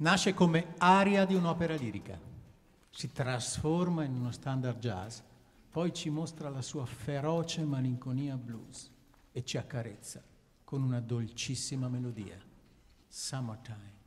Nasce come aria di un'opera lirica, si trasforma in uno standard jazz, poi ci mostra la sua feroce malinconia blues e ci accarezza con una dolcissima melodia. Summertime.